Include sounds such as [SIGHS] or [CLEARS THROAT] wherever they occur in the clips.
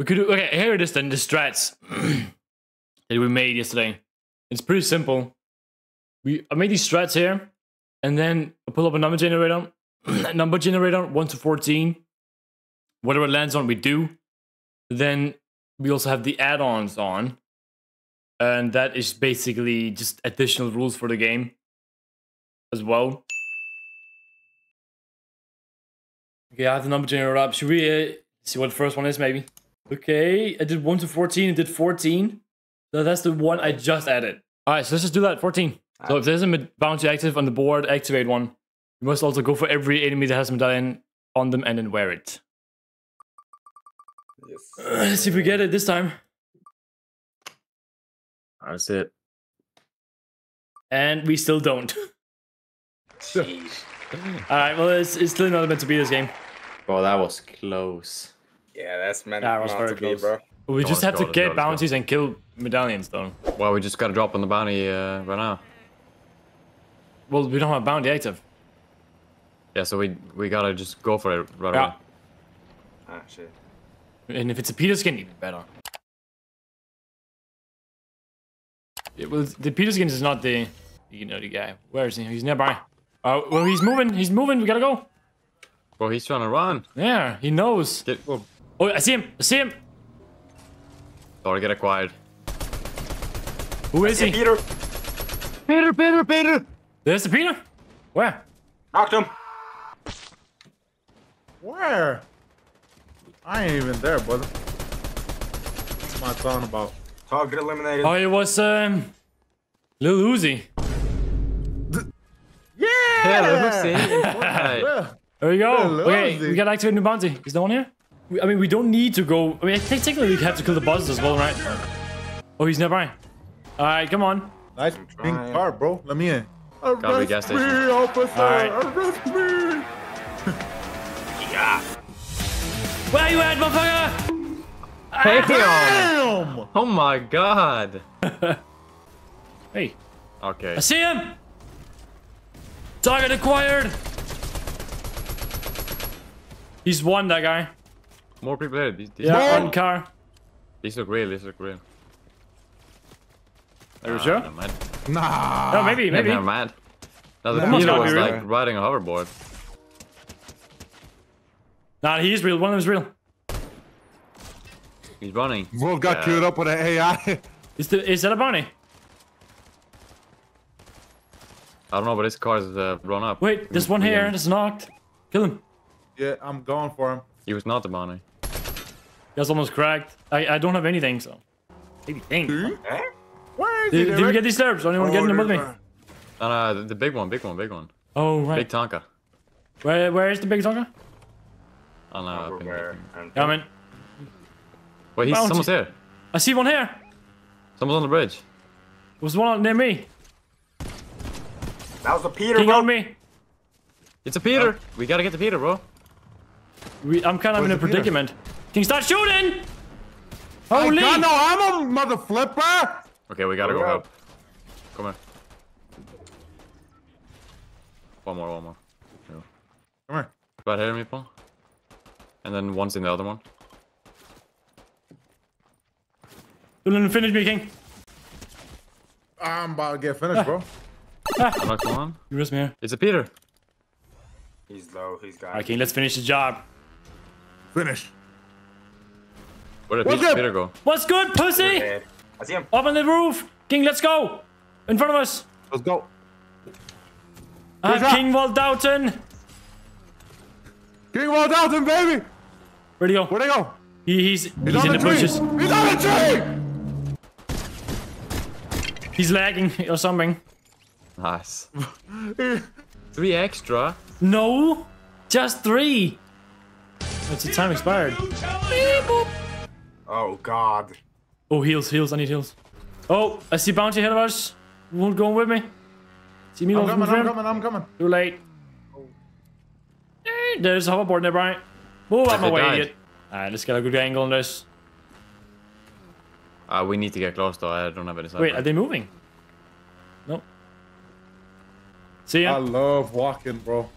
We could okay, here it is then, the strats [CLEARS THROAT] that we made yesterday. It's pretty simple. We I made these strats here, and then I pull up a number generator, [CLEARS THROAT] number generator, 1 to 14. Whatever it lands on, we do. Then we also have the add-ons on. And that is basically just additional rules for the game as well. Okay, I have the number generator up. Should we uh, see what the first one is, maybe? Okay, I did 1 to 14, I did 14. So that's the one I just added. Alright, so let's just do that, 14. So if ah. there's a bounty active on the board, activate one. You must also go for every enemy that has a medallion on them and then wear it. Yes. [SIGHS] Let's see if we get it this time. That's it. And we still don't. [LAUGHS] Alright, well, it's, it's still not meant to be this game. Bro, that was close. Yeah, that's meant That was very to be, bro. But we Go, just let's have to let's get let's bounties and kill medallions, though. Well, we just gotta drop on the bounty uh, right now. Well, we don't have bounty active. Yeah, so we we gotta just go for it right Yeah. away. Ah, shit. And if it's a Peter skin, even better. It was, the Peter skin is not the, you know, the guy. Where is he? He's nearby. Oh, well, he's moving. He's moving. We gotta go. Bro, he's trying to run. Yeah, he knows. Get, oh, Oh, I see him. I see him. sorry, get acquired. Who is he? Peter! Peter, Peter, Peter! There's the Peter. Where? Knocked him! Where? I ain't even there, brother. What's my talking about? Target eliminated. Oh, it was um, Lil Uzi. Yeah! Yeah, look, see, in Fortnite. There you go. Lil Okay, Uzi. we gotta activate new bounty. Is there one here? We, I mean, we don't need to go. I mean, I think technically, we have to kill the bosses as well, right? Oh, he's nearby. All right, come on. Nice pink trying. car, bro. Let me in. Gotta be Arrest me, officer! Alright. Arrest me! [LAUGHS] Yeah. Where you at, motherfucker? Hey, ah! Damn! Oh my god. [LAUGHS] Hey, Okay. I see him. Target acquired. He's one, that guy. More people here. These, these, Yeah, One. one car. these look real, these look real. Are you Ah, sure? Never mind. Nah. No, maybe, Yeah, maybe. Never mind. No, the That must Peter was real. like riding a hoverboard. Nah, he's real. One of them is real. He's running. Wolf got Yeah. queued up with an AI. Is, the, is that a bounty? I don't know, but his car's uh, run up. Wait, there's one here that's knocked. Kill him. yeah, I'm going for him. He was not the bounty. That's almost cracked. I, I don't have anything, so. Maybe think. Hmm? Where is? Did, did we get these slurps? Anyone oh, getting them with me? there. No, no, the, the big one, big one, big one. Oh, right. Big Tonka. Where, where is the big Tonka? Oh, no, up in Everywhere. there. And Coming. Wait, he's Bounty. someone's here. I see one here. Someone's on the bridge. There's one near me. That was a Peter, King bro. on me. It's a Peter. We gotta get the Peter, bro. We, I'm kind of in a predicament. Peter? Predicament. King, start shooting! I Holy! got no ammo, mother flipper! Okay, we gotta Hurry go help. Come here. One more, one more. Come here. Right here, Meeple. And then one's in the other one. Don't finish me, King. I'm about to get finished, bro. I'm not one. You risk me here. It's a Peter. He's low. He's got. Alright, King, let's finish the job. Finish. Where did What's Peter. Peter go? What's good, pussy? I see him. Up on the roof. King, let's go. In front of us. Let's go. Uh, shot. King Waldauton. King Wall Dalton, baby! Where'd he go? Where'd they go? He, he's he's, He's in the, the bushes. He's on the tree! He's lagging or something. Nice. [LAUGHS] Three extra. No, just three. What's the time expired? Oh, God. Oh, heals, heals. I need heals. Oh, I see bounty ahead of us. Won't go with me. See me I'm coming, I'm coming, I'm coming. Too late. Eh, There's a hoverboard there, Brian. Move out my They way, died. idiot. Alright, let's get a good angle on this. Uh, we need to get close though. I don't have any sight. Wait, are they moving? No. See ya. I love walking, bro.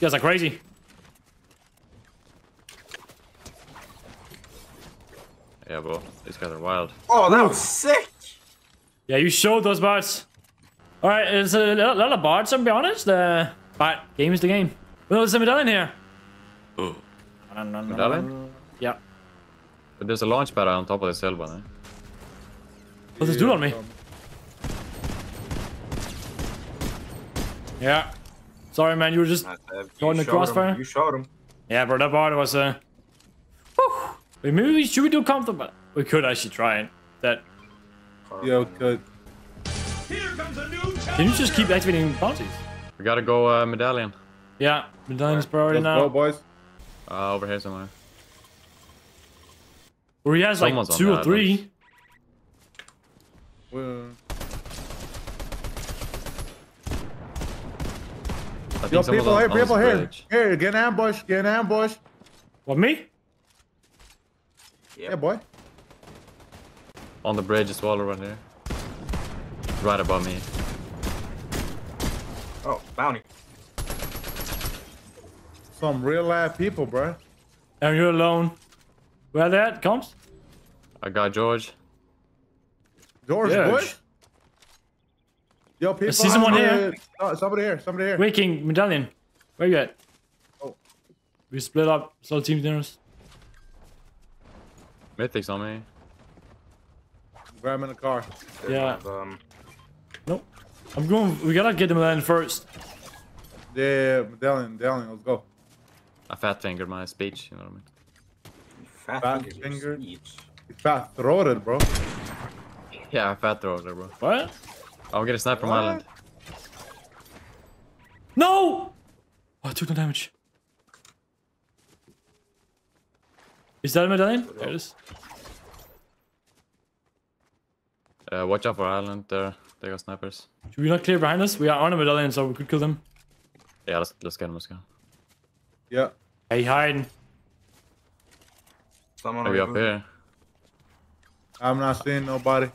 You guys are crazy. Yeah, bro. These guys are wild. Oh, that was sick. Yeah, you showed those bots. All right, it's a lot lot of bots. I'll be honest. Uh, but game is the game. Well, there's a medallion here. Oh. Medallion? Yeah. But there's a launch pad on top of this hill, one. Eh? What's this dude on me? Yeah. Sorry, man. You were just. Nice, Going the crossfire? him. You showed him. Yeah, bro. That part was Uh... Whew. Wait, maybe we should we do comfortable? We could actually try it. That. Yeah, we could. Can you just keep activating bounties? We gotta go uh, medallion. Yeah, medallion's priority Let's now. go, boys. Uh, over here somewhere. Or he has like Someone's on two or that, three. I Yo, people on- here, on people here. bridge. Here, get an ambush, get an ambush. What me? Yeah, boy. On the bridge as well, right here. Right above me. Oh, bounty. Some real live people, bro. And you're alone. Where that comes? I got George. George Yeah. Bush. Yo, people. see someone somebody- here. Oh, somebody here. Somebody here. Wait, King medallion. Where you at? Oh. We split up. So team dinners. Mythics on me. Grab him in the car. They Yeah. um, Nope. I'm going. We gotta get the medallion first. Yeah, medallion, medallion. Let's go. I fat fingered my speech, you know what I mean? fat, Fat fingers your finger. speech. Fat throated, bro. Yeah, I fat throated, bro. What? I'll get a sniper from What? island. No! Oh, I took no damage. Is that a medallion? There it is. Uh, watch out for island there. They got snipers. Should we not clear behind us? We are on a medallion, so we could kill them. Yeah, let's let's get them. Let's go. Yeah. Hey, hiding. Someone Maybe over up here. I'm not seeing nobody.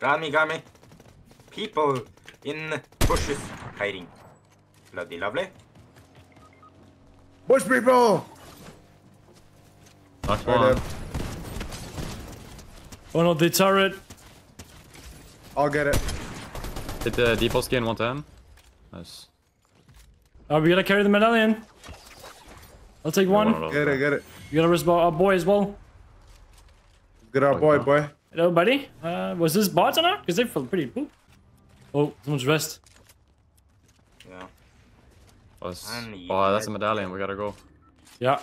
Got me. People in bushes hiding. Bloody lovely. Bush people. Knocked Right one. there. Oh no, the turret. I'll get it. Hit the depot skin 110. Nice. Oh, we gotta carry the medallion. I'll take One of one. those, Get it, get it. You gotta respond our boy as well. Get our Oh, boy, no. boy. Hello, buddy. Uh, was this bots or not? Because they feel pretty poop. Oh, someone's dressed. Yeah. Was- Oh, that's a medallion. We gotta go. Yeah.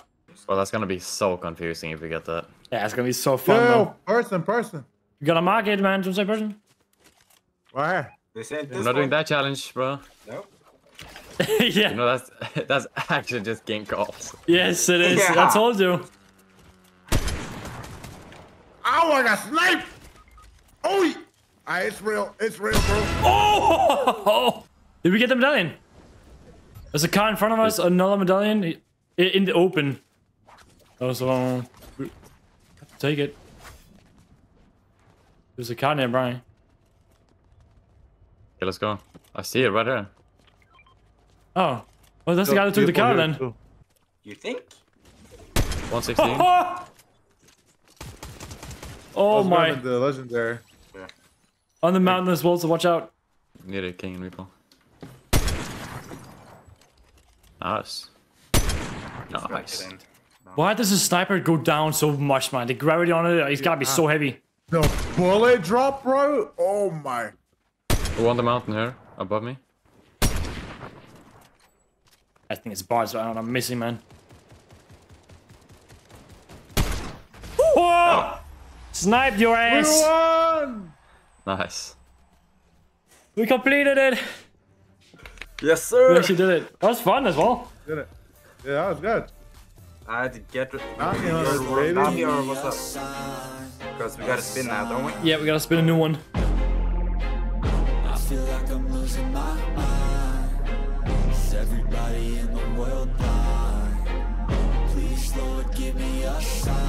Well, that's gonna be so confusing if we get that. Yeah, it's gonna be so fun Yo, though. person, person. You gotta mark it, man. Don't say person. Right here. This ain't We're not doing that challenge, bro. No. [LAUGHS] yeah. You know that's [LAUGHS] that's actually just game calls. Yes, it is. I told you. Oh, I got sniped. Oh, ah, it's real. It's real, bro. Oh! [LAUGHS] Did we get the medallion? There's a car in front of us. Another medallion in the open. Oh, so uh, we have to take it. There's a car near Brian. Okay, let's go. I see it right here. Oh, well, that's the guy that took the car then. You think? 116. [LAUGHS] oh Let's my! The legendary. Yeah. On the mountain as well, so watch out. Need a king and repo. Nice. Nice. it in. Why does the sniper go down so much, man? The gravity on it, he's gotta be so heavy. The bullet drop, bro. Oh my. Who on the mountain here? Above me? I think it's bars, but I don't know, I'm missing, man. Sniped your ass! We ass! won. Nice. We completed it! Yes, sir! We actually did it. That was fun as well. Did it. Yeah, that was good. I had to get Bounty your hunters, or what's up? Because we gotta spin now, don't we? Yeah, we gotta spin a new one. I feel like I'm losing my mind. Is everybody in the world blind? Please, Lord, give me a sign.